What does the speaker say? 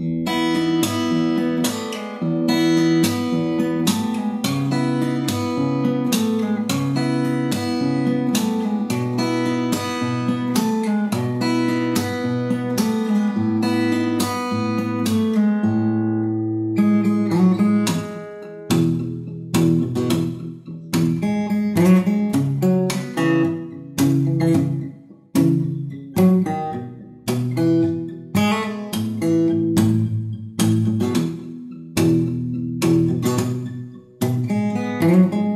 Mm-hmm. Mm-hmm.